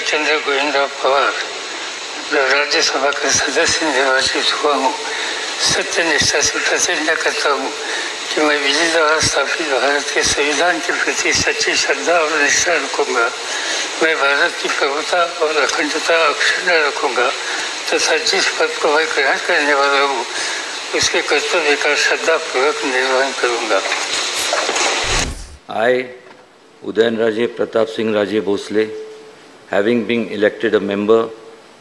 शरदचंद्र गोविंदराव पवार राज्यसभा का सदस्य निर्वाचित हुआ हूँ सत्यनिष्ठा से प्रतिज्ञा करता हूँ कि मैं विजय द्वारा स्थापित भारत के संविधान के प्रति सच्ची श्रद्धा और निष्ठा रखूँगा मैं भारत की प्रभुता और अखंडता अक्षुण्ण रखूँगा तथा जिस पद को मैं ग्रहण करने वाला हूँ उसके कर्तव्य का श्रद्धापूर्वक निर्वहन करूँगा I, Udayanraje Pratap Singh Raje Bhosle, having been elected a member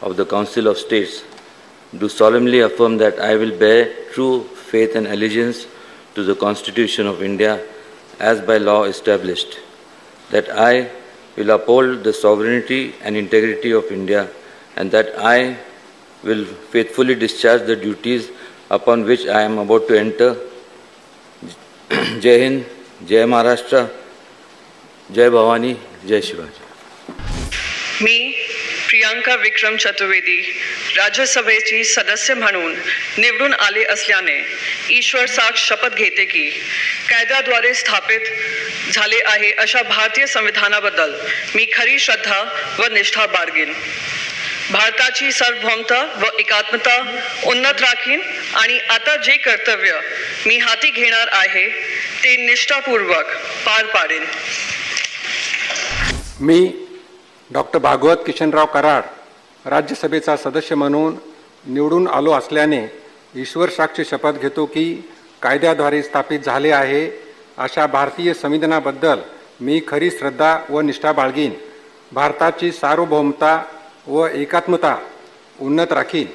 of the Council of States, do solemnly affirm that I will bear true faith and allegiance to the Constitution of India as by law established, that I will uphold the sovereignty and integrity of India, and that I will faithfully discharge the duties upon which I am about to enter. Jai Hind, Jai Maharashtra, Jai Bhavani, Jai Shivaji. मी प्रियांका विक्रम चतुर्वेदी राज्यसभेची सदस्य म्हणून निवडून आले असल्याने ईश्वर साक्ष शपथ घेते की कायद्याद्वारे स्थापित झाले आहे अशा भारतीय संविधानाबद्दल मी खरी श्रद्धा व निष्ठा बाळगीन. भारताची सार्वभौमता व एकात्मता उन्नत राखीन आणि आता जे कर्तव्य मी हाती घेणार आहे ते निष्ठापूर्वक पार पाडेन. मी डॉक्टर भागवत किशनराव कराड राज्यसभेचा सदस्य म्हणून निवडून आलो असल्याने ईश्वर साक्षी शपथ घेतो की कायद्याद्वारे स्थापित झाले आहे अशा भारतीय संविधानाबद्दल मी खरी श्रद्धा व निष्ठा बाळगीन. भारताची सार्वभौमता व एकात्मता उन्नत राखीन.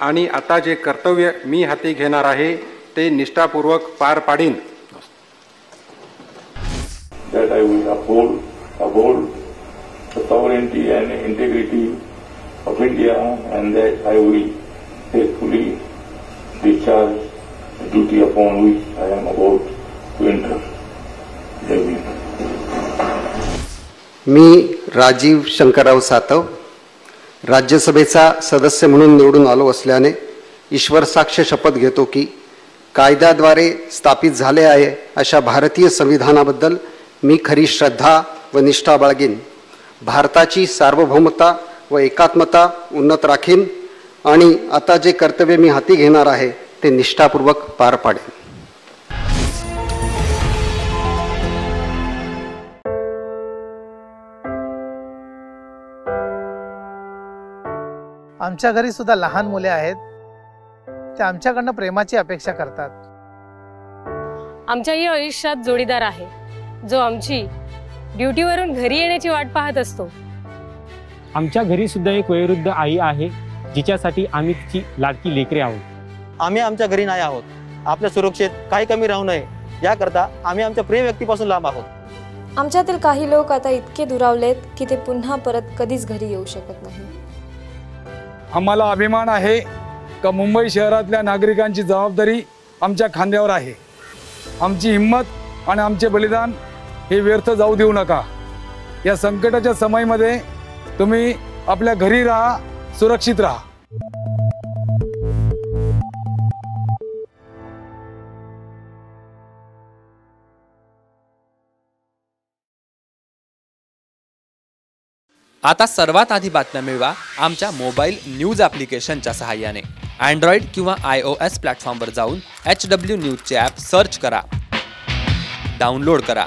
आणि आता जे कर्तव्य मी हाती घेणार आहे ते निष्ठापूर्वक पार पाडीन. The sovereignty and integrity of India and that I will faithfully discharge the duty upon which I am about to enter. Jai Hind. मी राजीव शंकरराव सातव राज्यसभेचा सदस्य म्हणून निवडून आलो असल्याने ईश्वर साक्ष शपथ घेतो की कायद्याद्वारे स्थापित झाले आहे अशा भारतीय संविधानाबद्दल मी खरी श्रद्धा व निष्ठा बाळगीन भारताची सार्वभौमता व एकात्मता उन्नत राखीन आणि आता जे कर्तव्य मी हाती घेणार आहे ते निष्ठापूर्वक पार पाडेन. आमच्या घरी सुद्धा लहान मुले आहेत. ते आमच्याकडनं प्रेमाची अपेक्षा करतात. आमच्याही आयुष्यात जोडीदार आहे. जो आमची ड्युटीवरून घरी येण्याची वाट पाहत असतो. आमच्या घरी सुद्धा एक वयोवृद्ध आई आहे जिच्यासाठी आम्ही तिची लाडकी लेकरे आहोत. आम्ही आमच्या घरी नाही आहोत. आपल्या सुरक्षेत काही कमी राहू नये. याकरता आम्ही आमच्या प्रिय व्यक्तीपासून लांब आहोत. आमच्यातील काही लोक आता इतके दुरावलेत की ते पुन्हा परत कधीच घरी येऊ शकत नाही. आम्हाला अभिमान आहे का मुंबई शहरातल्या नागरिकांची जबाबदारी आमच्या खांद्यावर आहे. आमची हिंमत आणि आमचे बलिदान हे व्यर्थ जाऊ देऊ नका. या संकटाच्या समयमध्ये तुम्ही आपल्या घरी राहा सुरक्षित राहा. आता सर्वात आधी बातम्या मिळवा आमच्या मोबाईल न्यूज ॲप्लिकेशनच्या सहाय्याने. अँड्रॉइड किंवा आय ओ एस प्लॅटफॉर्मवर जाऊन एच डब्ल्यू न्यूजचे ॲप सर्च करा. डाउनलोड करा.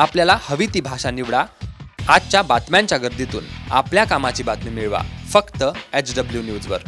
आपल्याला हवी ती भाषा निवडा. आजच्या बातम्यांच्या गर्दीतून आपल्या कामाची बातमी मिळवा. फक्त एच डब्ल्यू न्यूजवर